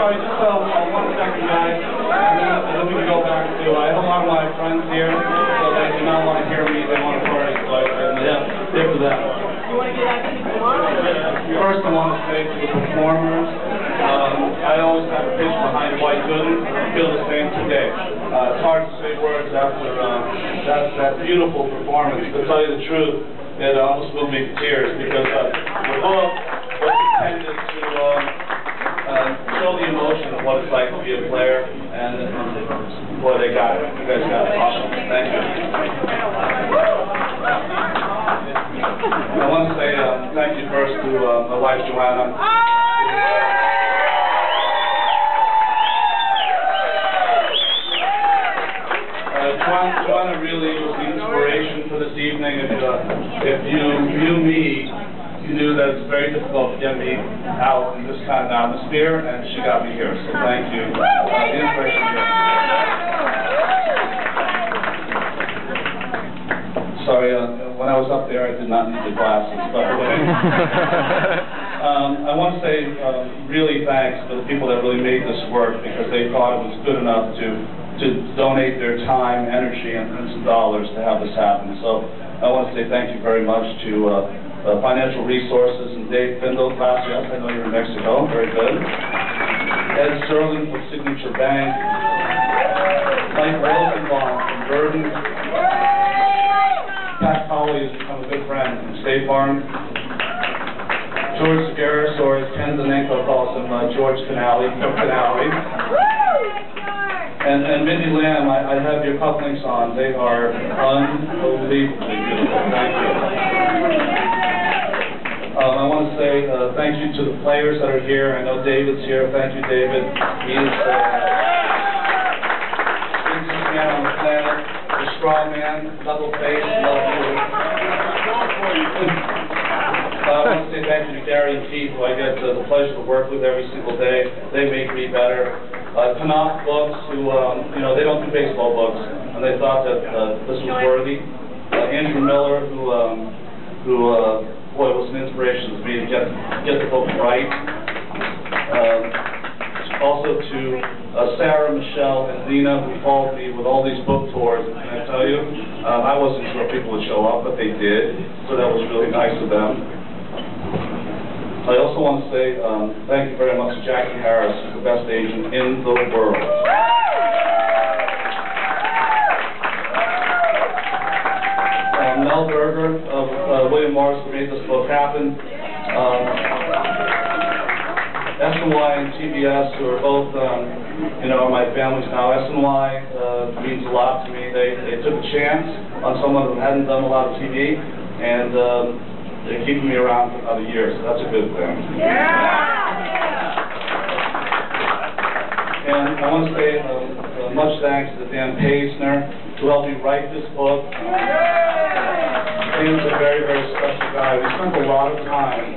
sorry, just uh, one second, guys. And then, and then we can go back to, I have a lot of my friends here, so they do not want to hear me, they want to party, so I said, yeah, stick to that. You want to get out to the tomorrow? First, I want to say to the performers, um, I always have a pitch behind white goods. I feel the same today. Uh, it's hard to say words after uh, that, that beautiful performance. To tell you the truth, it almost moved me to tears because uh, the book was intended to um, uh, show the emotion of what it's like to be a player, and, and boy, they got it. You guys got it. Awesome. Thank you. I want to say uh, thank you first to uh, my wife Joanna. Uh, Joanna, really was the inspiration for this evening. If, uh, if you knew me, you knew that it's very difficult to get me out in this kind of atmosphere, and she got me here. So thank you. Uh, the inspiration here. Sorry, uh, when I was up there, I did not need the glasses, but um, I want to say um, really thanks to the people that really made this work because they thought it was good enough to to donate their time, energy, and and some dollars to have this happen. So I want to say thank you very much to uh, uh, Financial Resources and Dave Findle, class, yes, I know you're in Mexico, very good. Ed Sterling with Signature Bank. Mike Rosenbaum from Burden. Pat Colley has become a good friend from State Farm. George Segaris, or as Ken Zanenko calls him, uh, George Canali, from Canali. And, and Mindy Lamb, I, I have your cufflinks on. They are unbelievably beautiful. Thank you. Um, I want to say uh, thank you to the players that are here. I know David's here. Thank you, David. He is uh, the biggest man on the planet, the straw man, double face, love you. Uh, I want to say thank you to Gary and Keith, who I get uh, the pleasure to work with every single day. They make me better. Uh, Knopf Books, who, um, you know, they don't do baseball books, and they thought that uh, this was worthy. Uh, Andrew Miller, who, um, who, uh, boy, it was an inspiration to me to get, get the book right. Um, also to uh, Sarah, Michelle, and Lena, who followed me with all these book tours. And can I tell you, um, I wasn't sure people would show up, but they did, so that was really nice of them. I also want to say um, thank you very much to Jackie Harris, the best agent in the world. Uh, Mel Berger William Morris who made this book happen. Um, SNY and TBS, who are both, um, you know, my families now. SNY uh, means a lot to me. They, they took a chance on someone who hadn't done a lot of TV, and um, they're keeping me around for another year, so that's a good thing. And I want to say um, uh, much thanks to Dan Paisner, who helped me write this book. Dan's a very, very special guy. We spent a lot of time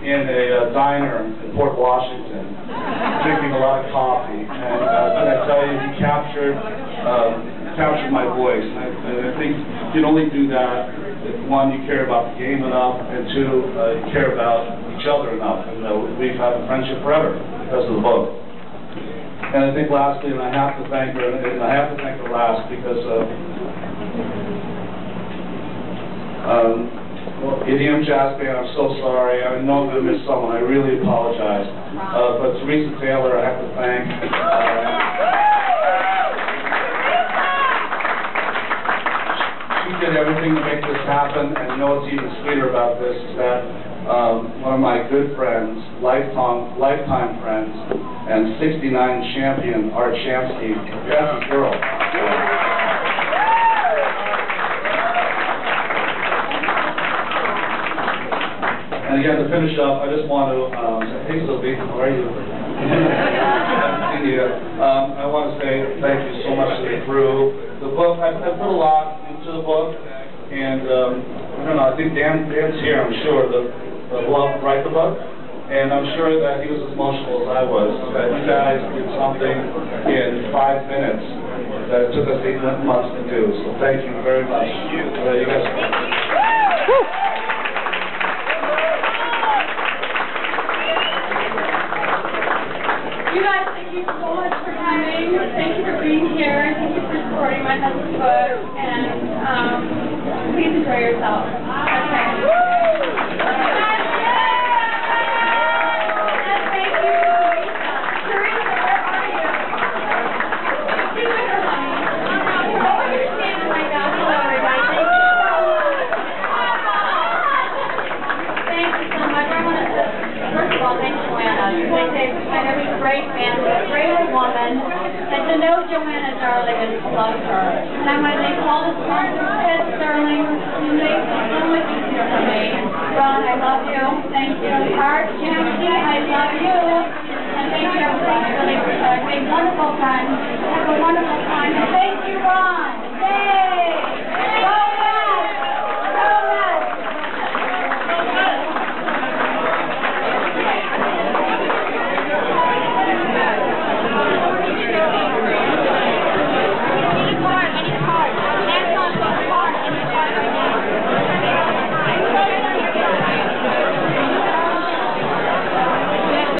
in a uh, diner in Port Washington, drinking a lot of coffee. And uh, can I tell you, he captured, um, captured my voice. And I, and I think you can only do that if, one, you care about the game enough, and two, uh, you care about each other enough. And uh, we've had a friendship forever because of the book. And I think lastly, and I have to thank her, and I have to thank her last because uh, um, well, Idiom Band, I'm so sorry. I know I'm going to miss someone. I really apologize. Uh, but Teresa Taylor, I have to thank. Uh, she did everything to make this happen, and you know what's even sweeter about this is that um, one of my good friends, lifetime, lifetime friends, and 69 champion, Art Shamsky, that's his girl. And again, to finish up, I just want to, um, say, hey Sylvie, how are you? Haven't seen you yet. Um, I want to say thank you so much to the Qrew. The book, I, I put a lot into the book, and um, I don't know, I think Dan, Dan's here, I'm sure, the, the love to write the book. And I'm sure that he was as emotional as I was, that you guys did something in five minutes that it took us eight months to do. So thank you very much. Thank you. Uh. You guys recommend this book, and um, please enjoy yourself. Joanna Darling and love her. And when they call us sponsors, Ted Sterling, you made so much easier for me. Ron, I love you. Thank you. Art, Jimmy, I love you. And thank you, everybody, really, for a wonderful time. Have a wonderful time. Thank you, Ron.